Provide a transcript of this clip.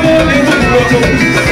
I'm only one photo.